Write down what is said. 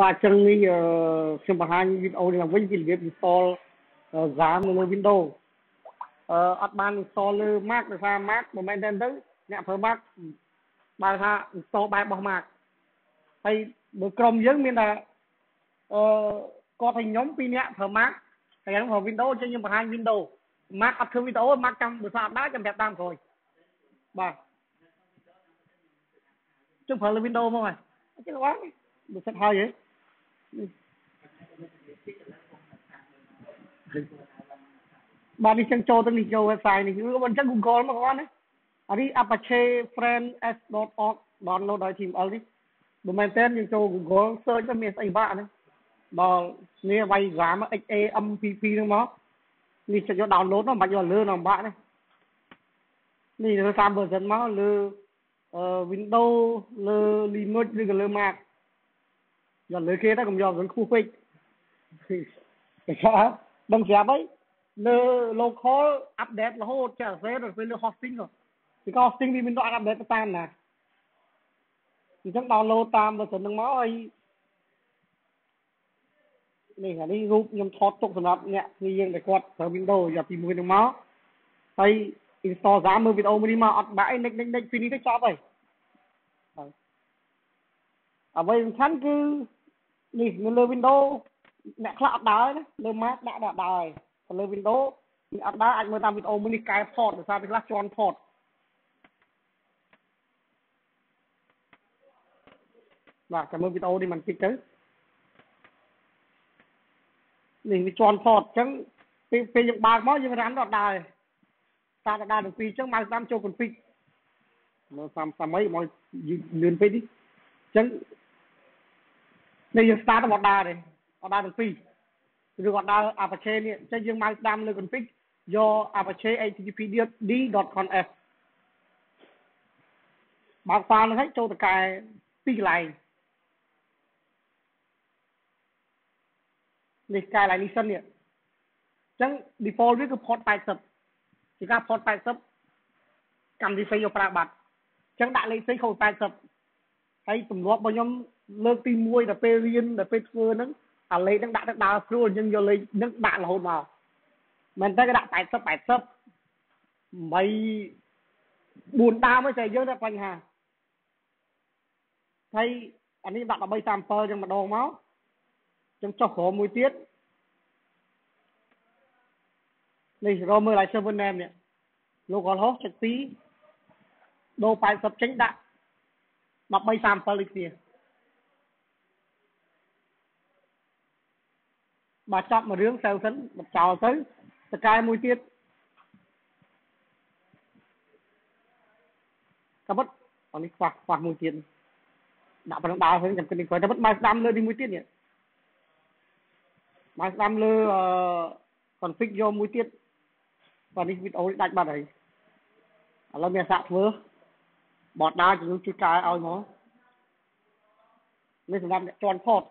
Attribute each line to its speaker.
Speaker 1: បាទចឹងនេះខ្ញុំបង្ហាញវីដេអូនេះឡើងវិញពីរបៀប install ZAM នៅលើ Windows អឺអត់បាន install លើ Mac ដោយសារ Mac មិនមែនទេទៅអ្នកប្រើ Mac បើថា install បែបរបស់ Mac ហើយបើក្រុមយើងមានតែអឺគាត់ឲ្យខ្ញុំពីរនាក់ប្រើ Mac ហើយខ្ញុំប្រើ Windows ចឹងខ្ញុំបង្ហាញ Windows Mac អត់ធ្វើវីដេអូ Mac ចាំបើថាអត់ដើរចាំប្រាប់តាមក្រោយបាទជិះប្រើលើ Windows មកហើយចឹងបាន បើសិនហើយហ៎បាទនេះចឹងចូលទៅនេះចូល website នេះឬមិនចឹង Google មកគាត់ណាអានេះ apache friends.org download ដោយ TML នេះបើមែនតើយើងចូល Google search ទៅមានស្អីបាក់ហ្នឹងដល់នេះវាយ RAM XAMPP ហ្នឹងមកនេះចុចយក download មកមិនបាច់យកលើនៅបាក់នេះនេះលើតាម version មកលើ Windows លើ Linux ឬក៏លើ Mac យកលើគេទៅកុំយក version ខ្ពស់ពេកគេថាដឹងស្រាប់ហើយលើ local update រហូតចាទៅពេលលើ hosting ពីក៏ hosting វាមានដល់ update ទៅតាមណាអញ្ចឹង download តាម version ហ្នឹងមកហើយនេះអានេះរូបខ្ញុំថតទុកសម្រាប់អ្នកគ្នាយើងដែលគាត់ប្រើ Windows យកពីមួយហ្នឹងមកហើយ install តាមមើលវីដេអូមួយនេះមកអត់បាក់អី next next next ពីនេះទៅចប់ហើយអ្វីសំខាន់គឺ នេះនៅលើ Windows អ្នកខ្លះអត់ដើរណាលើ Mac ដាក់ដាក់ដើរហើយលើ Windows អត់ដើរអាចមើលតាមវីដេអូមួយនេះកែផតដោយសារពេលខ្លះជន់ផតបាទចាំមើលវីដេអូនេះមិនតិចទៅនេះវាជន់ផតអញ្ចឹងពេលពេលយើងបើកមកយើងរានដល់ដើរតាមដល់ដើរទាំងពីរអញ្ចឹងម៉ៅស្ដាំចូល config មើលសាំសាំអីមកលឿនពេកនេះអញ្ចឹង នេះយើង start មកដើរទេអត់ដើរទាំងពីរឬក៏ដើរ Apache នេះអញ្ចឹងយើងម៉ៅស្ដាំលើ config យក Apache httpd.conf បើក file នឹងឲ្យចូលទៅកែពីកន្លែងនេះកែឡើងនេះសិននេះអញ្ចឹង default វាគឺ port 80ជាការ port 80កម្មវិធីយកប្រើបាត់អញ្ចឹងដាក់លេខផ្សេងខូច80ហើយទម្លាប់របស់ខ្ញុំលើកទី1ដល់ពេលរៀនដល់ពេលធ្វើហ្នឹងអាលេខហ្នឹងដាក់ទៅដើរស្រួលអញ្ចឹងយកលេខហ្នឹងដាក់រហូតមកមិនតែគេដាក់80 80 8 4ដើមទេយើងតែបញ្ហាហើយអានេះដាក់13 sample ចឹងម្ដងមកចឹងចុះក្រោមមួយទៀតនេះរកមើល live server name នេះ localhost ចុច2ដូរ80ចេញដាក់13 sample ដូចគ្នា បាទចប់មួយរឿងសែវសិនបចោលទៅតកែមួយទៀតតែពិតអានេះខ្វះខ្វះមួយទៀតដាក់ប៉ុណ្ណឹងដើរហ្នឹងចាំគិតនេះក្រោយតែពិតមកស្ដាំលើនេះមួយទៀតនេះមកស្ដាំលើអឺ config យកមួយទៀតបាទនេះវីដេអូនេះដាច់បាត់ហើយឥឡូវមានសាក់ធ្វើបត់ដើរជួយជួយកែឲ្យមកនេះសម្រាប់អ្នកជន់ផត